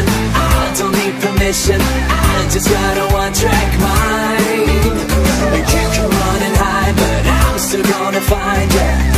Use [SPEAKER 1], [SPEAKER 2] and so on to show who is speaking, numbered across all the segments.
[SPEAKER 1] I don't need permission. I just got a one-track mind. You can run and hide But I'm still gonna find you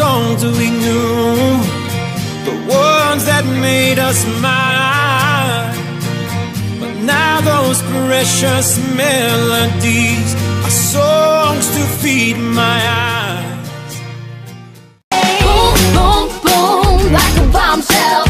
[SPEAKER 1] songs we knew, the ones that made us mine. But now those precious melodies are songs to feed my eyes.
[SPEAKER 2] Boom, boom, boom, like a bombshell.